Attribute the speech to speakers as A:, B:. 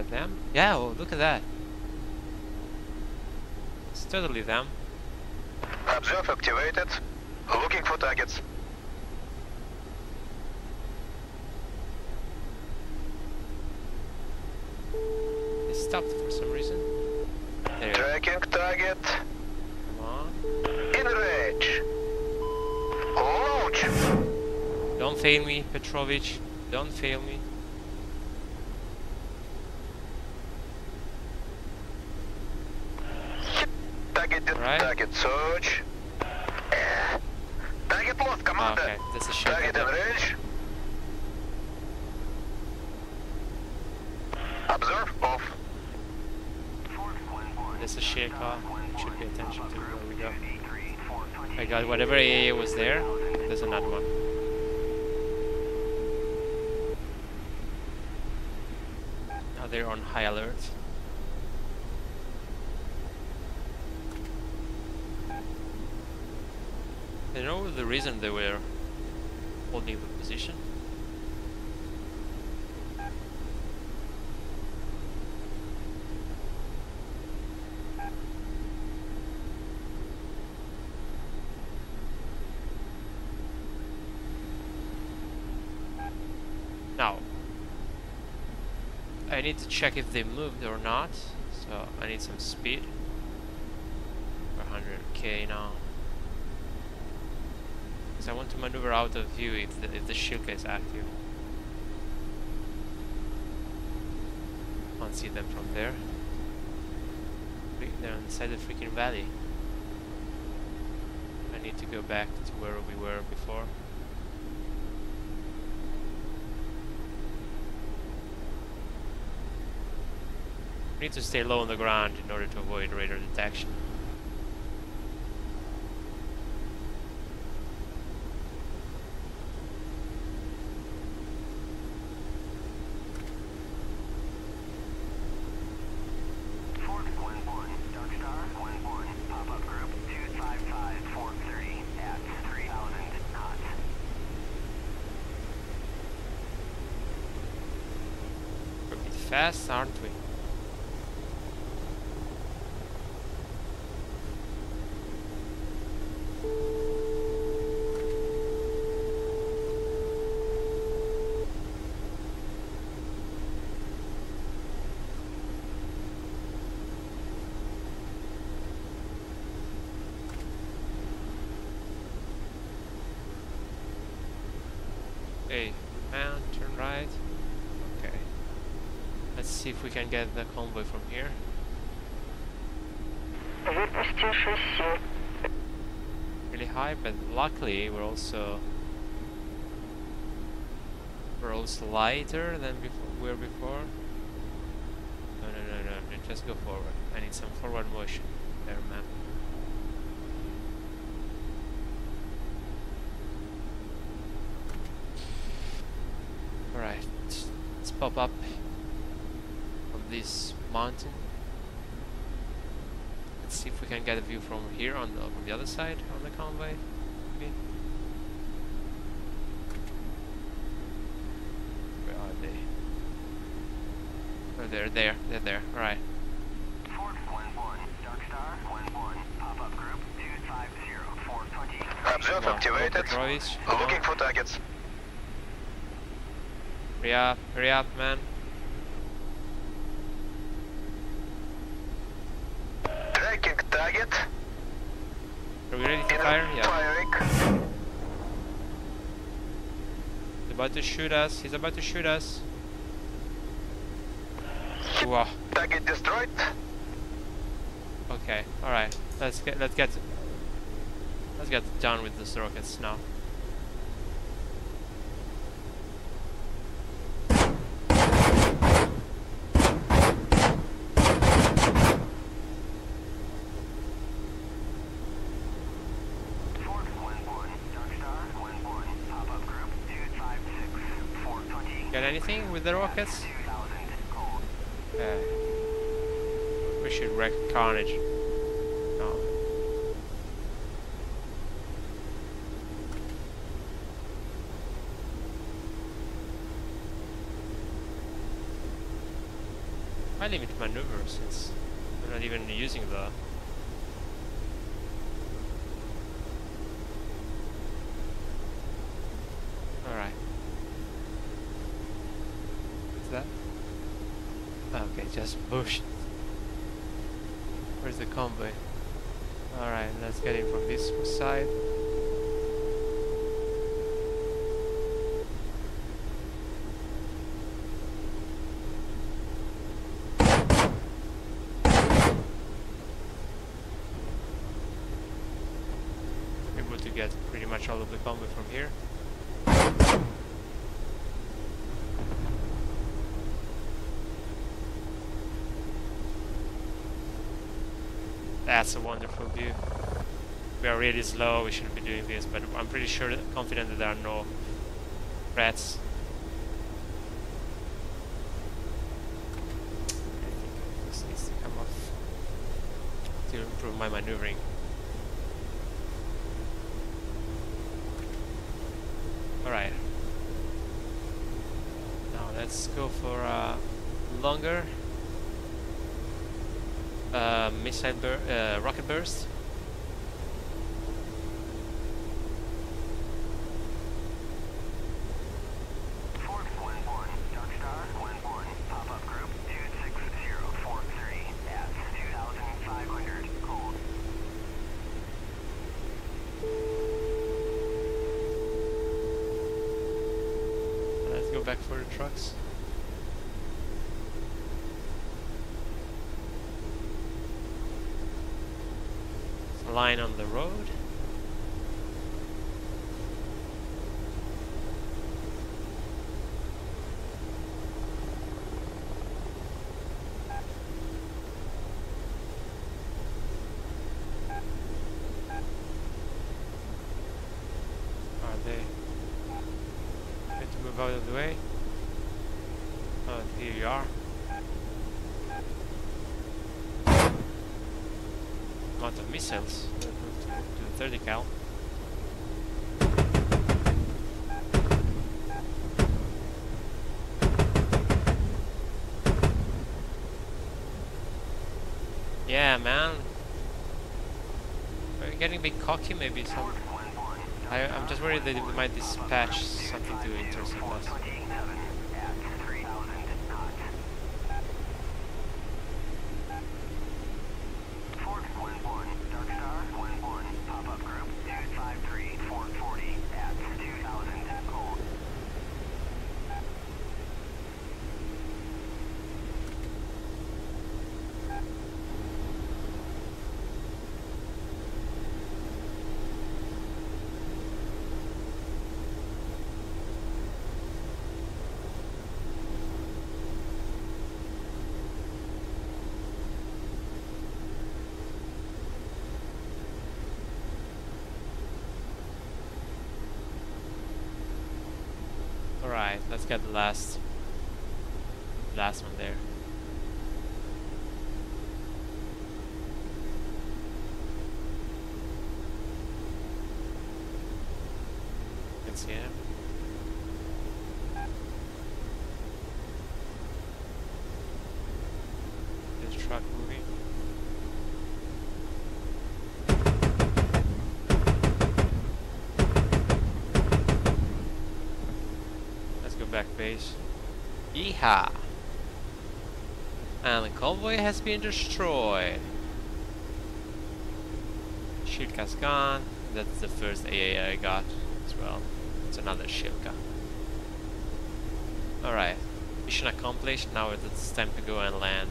A: that them? Yeah, oh, look at that. It's totally them.
B: Observe activated. Looking for targets.
A: They stopped for some reason. There,
B: Tracking target.
A: come on.
B: In range. Launch.
A: Don't fail me, Petrovich. Don't fail me.
B: Target de-
A: Right.
B: target search. Target lost, commander.
A: Ah, okay, that's a shit.
B: Target in range. Observe off.
A: That's a shit car. Should pay attention to where we go. I got whatever AA was there. There's another one. Now they're on high alert. I know the reason they were holding the position. Now, I need to check if they moved or not. So I need some speed. 100k now. Because I want to maneuver out of view if the, if the Shilka is active. Can't see them from there. They're inside the freaking valley. I need to go back to where we were before. We need to stay low on the ground in order to avoid radar detection. We're a bit fast, aren't we? Hey, man, turn right see if we can get the convoy from here. Really high, but luckily we're also we're also lighter than before we were before. No, no, no, no, no, just go forward. I need some forward motion there, man. Alright, let's pop up this mountain. Let's see if we can get a view from here on the, from the other side on the convoy. Maybe. Where are they? Oh, they're there. They're there. All right.
B: Observe
A: Come on,
B: activated.
A: Petrovich, come on.
B: Looking for targets.
A: Hurry up! Hurry up, man!
B: Tracking target.
A: Are we ready to
B: In
A: fire? Yeah.
B: firing.
A: He's about to shoot us. He's about to shoot us. Wow.
B: Target destroyed.
A: Okay. All right. Let's get. Let's get. Let's get done with this rockets now. Anything with the rockets? Yeah. We should wreck Carnage. No. high limit maneuver since we're not even using the Alright. What's that? Oh, okay, just bush. Where's the convoy? Alright, let's get in from this side. Able to get pretty much all of the convoy from here. That's a wonderful view. We are really slow, we shouldn't be doing this, but I'm pretty sure, confident that there are no rats. I think this needs to come off to improve my maneuvering. Alright. Now let's go for a longer uh, missile bur uh, rocket burst.
B: Ford 1-1, Dark Star 1-1, pop-up group 26043 at 2,500, cold.
A: Let's go back for the trucks. Line on the road. Are they going to move out of the way? Oh, here you are. Amount of missiles to, to 30 cal. Yeah, man. We're getting a bit cocky, maybe some. I, I'm just worried that we might dispatch something to intercept us. Alright, let's get the last last one there. Can see him. This truck moving. Let's go back base. Yeehaw! And the convoy has been destroyed. Shilka's gone. That's the first AA I got as well. It's another Shilka. Alright. Mission accomplished. Now it's time to go and land.